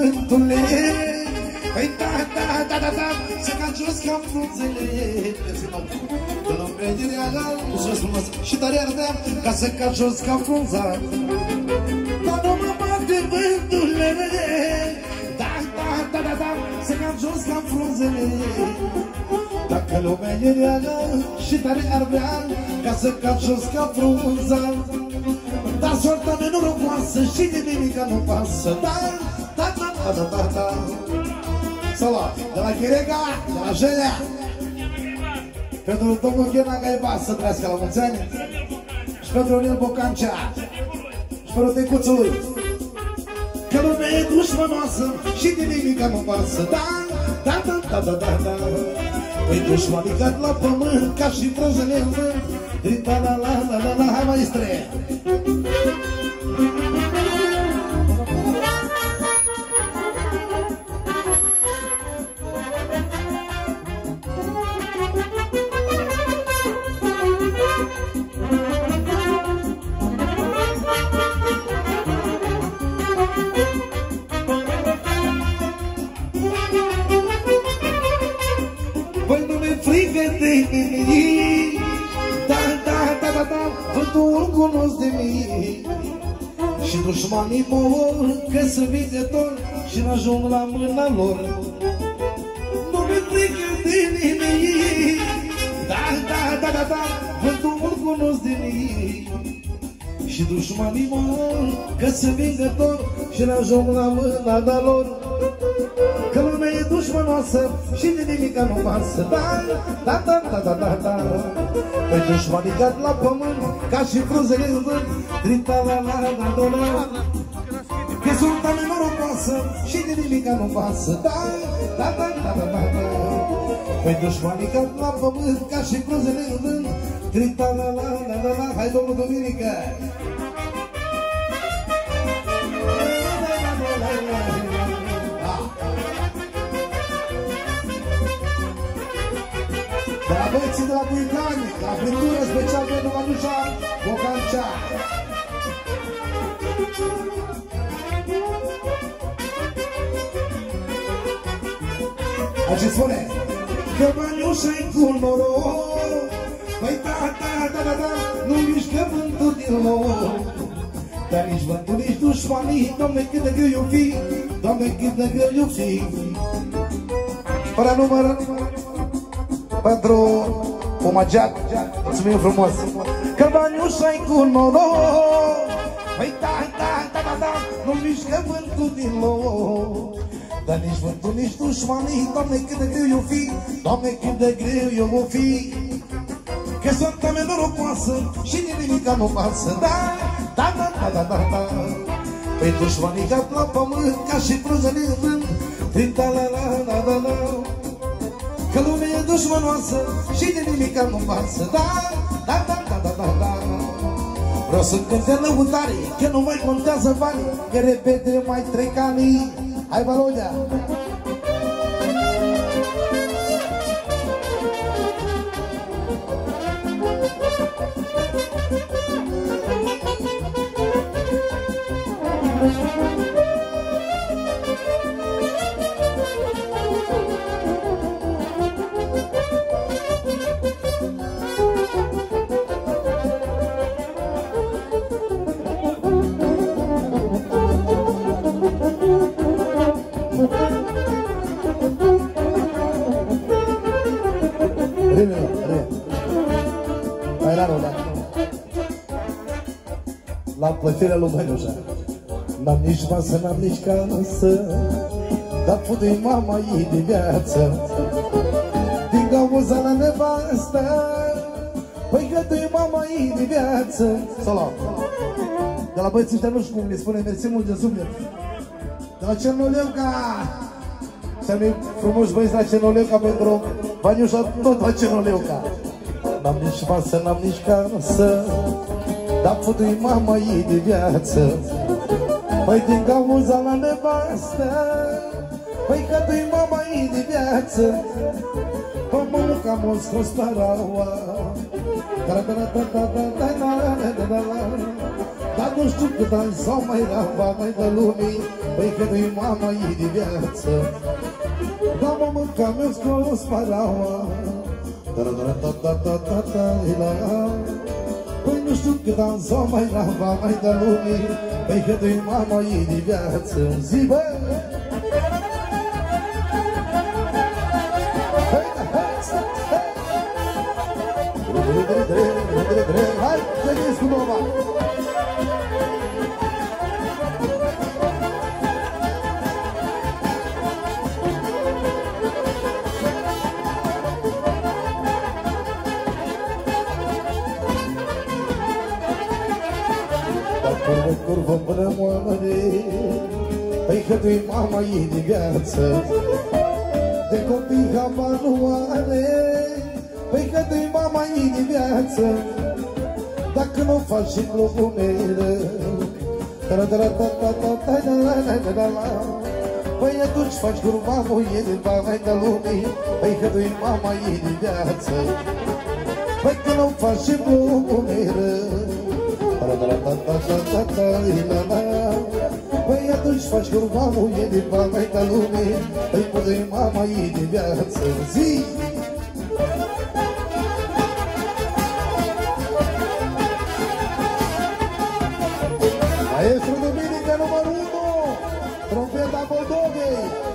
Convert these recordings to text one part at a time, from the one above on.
vântule Păi da, da, da, da, da Să ca jos ca frunzele. Că lumea e reală Jos frumos și tare ardea Ca să ca jos ca frunza. Dar nu mă bate vântule. Da, da, da, da, da Să ca jos ca frunzele. Dacă lumea e reală și tare ardea Ca să ca jos ca frunza. Dar soarta mea norocoasă și de nimica nu pasă. Da, da, da, da, da, da, da Salut, de la Chirega, de la Jelea. Pentru domnul Ghena Gaiba să trăiască la mulți ani. Și pentru Onil Bocancea. Și pentru tecuțul lui. Că lumea e dușmanoasă și de nimica nu pasă Da, da, da, da, da, da, da. Păi dușmanii cad la pământ ca și frunzele în vânt Grita la la la la la, hai maestre! Păi mi-e frică de nimic Da, da, da, da, da Vântul cunosc de mine. Și dușmanii mor Că se vede tot Și n-ajung la mâna lor. Nu mi-e frică de nimic Da, da, da, da, da Vântul cunosc de mine. Și dușmanii mor Că se vede tot Și n-ajung la mâna lor. Că lumea e dușmanoasă și de nimica nu pasă. Da, da, da, da, da, da, da. Păi dușmanii cad la pământ Ca și frunzele în vânt Grita la la la la la Că sunt ale norocoasă Și de nimica nu pasă. Da, da, da, da, da, da, da Păi dușmanii cad la pământ Ca și frunzele în vânt Grita la la la la la Hai domnul Duminică De la băieții de la Buicani, la frântură special pentru Manușa Bocancea. Aici spune. Că Manușa-i cu noroc Păi da, da, da, da, da Nu mișcă vântul din loc Dar nici vântul, nici dușmanii Doamne, cât de greu eu fi Doamne, cât de greu eu fi. Fără număr pentru Umageac. Mulțumim frumos! Că baniușa-i cu noroc. Păi da, da, da, da, da Nu mișcă vântul din loc. Dar nici vântul, nici dușmanii Doamne, cât de greu eu fi Doamne, cât de greu eu o fi. Că sunt oameni norocoasă Și de nimica nu pasă. Da, da, da, da, da, da, da. Păi dușmanii cad la pământ Ca și frunzele în vânt. Trinta la la la la la Că lumea e dușmanoasă și de nimica nu pasă Da, da, da, da, da, da, da. Vreau să cânte lăutare, că nu mai contează banii Că repede mai trec ani Hai, Valodea! Hai la roda. La plătirea lui Mănușa. N-am nici masă, n-am nici casă, Dar putem mama ei de viață. Din cauza la nevastă, Păi că tu mama ei de viață. Salam. De la băieții ăștia nu știu cum le spune, mersi mult de suflet. De la Cernoleuca. Să ne frumoși băieți la Cernoleuca pentru Vaniușa tot la Cernoleuca. N-am nici masă, n-am nici casă, Dar putui mama ei de viață. Păi din cauza la nevastă, Păi că tu mama ei de viață, Pă munca m-o scos paraua, Dar nu știu cât ani sau mai ramba mai de lumii Păi că nu-i mama ei de viață Dar mă mânca mi-o scos paraua Păi nu știu cât ani sau mai ramba mai de lumii. Păi că nu-i mama ei de viață Zi băi Hai, Curvă, curvă până moare Păi că tu-i mama ei de viață De copii habar nu are Păi că tu-i mama ei de viață Dacă nu faci și globumere Păi atunci faci curva muie de bani de lumii Păi că tu-i mama ei de viață Păi că nu faci și globumere Păi atunci faci curva muie de bani de lumii Păi că tu-i mama ei de viață Zi! Maestro Dominica numărul 1 Trompeta Moldovei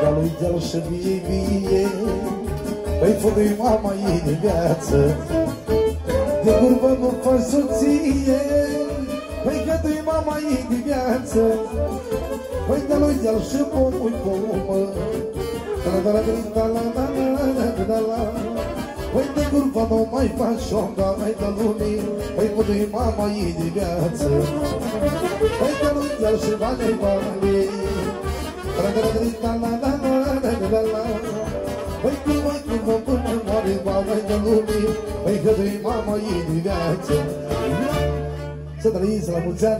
Ca lui de să vie, vie Păi fă mama ei de viață De curvă nu faci soție Păi că tu mama ei de viață Păi de lui el și pomul pomă Păi de curva nu mai faci șonga mai de lumii Păi cu tu mama ei de viață Păi de lui el și banii banii Păi cu mai cu mă până moare banii de lumii Păi că tu mama ei de viață Să trăiți la mulți ani